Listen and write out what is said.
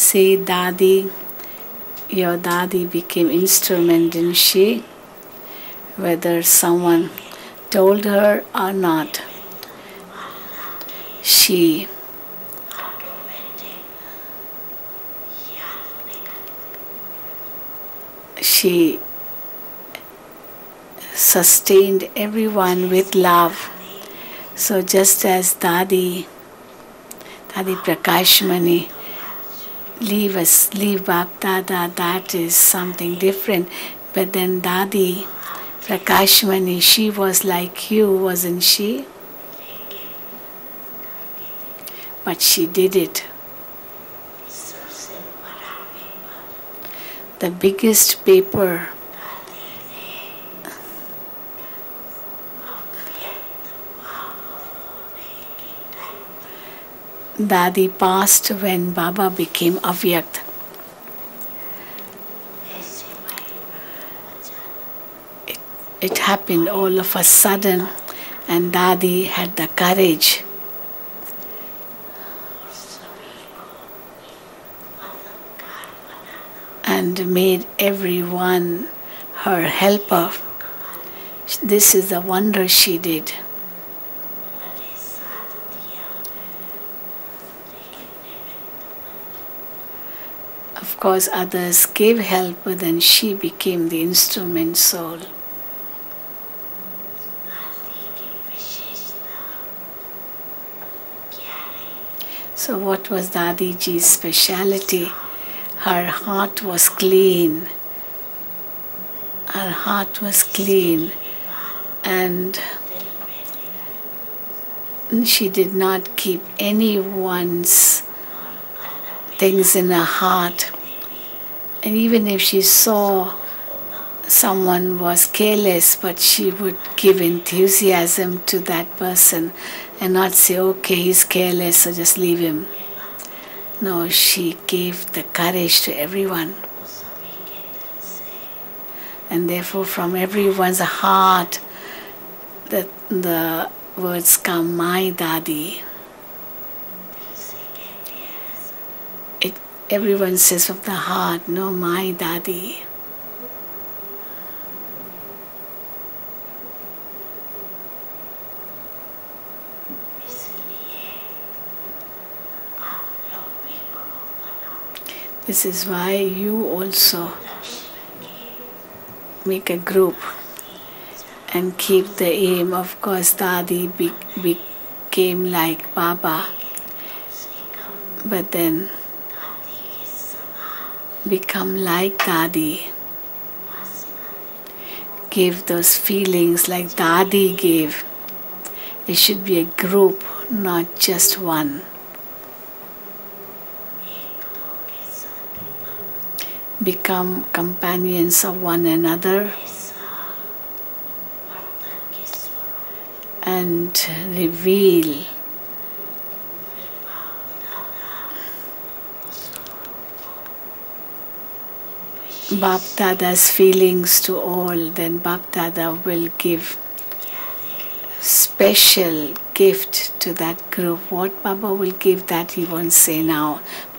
See, Dadi, your Dadi became instrument, didn't she? Whether someone told her or not, she she sustained everyone with love. So just as Dadi, Dadi Prakashmani, leave us, leave Bap Dada, that is something different. But then Dadi Prakashmani, she was like you, wasn't she? But she did it. The biggest paper Dadi passed when Baba became Avyakt. It, it happened all of a sudden, and Dadi had the courage. And made everyone her helper. This is the wonder she did. Of course, others gave help, but then she became the instrument soul. So, what was Dadiji's speciality? Her heart was clean. Her heart was clean, and she did not keep anyone's things in her heart. And even if she saw someone was careless, but she would give enthusiasm to that person and not say, okay, he's careless, so just leave him. No, she gave the courage to everyone. And therefore, from everyone's heart, the, the words come, my Dadi. It, everyone says of the heart, no, my Dadi. This is why you also make a group and keep the aim. Of course, Dadi be, became like Baba, but then become like Dadi. Give those feelings like Dadi gave. It should be a group, not just one. Become companions of one another and reveal Bap Dada's feelings to all, then Bap Dada will give special gift to that group. What Baba will give that he won't say now.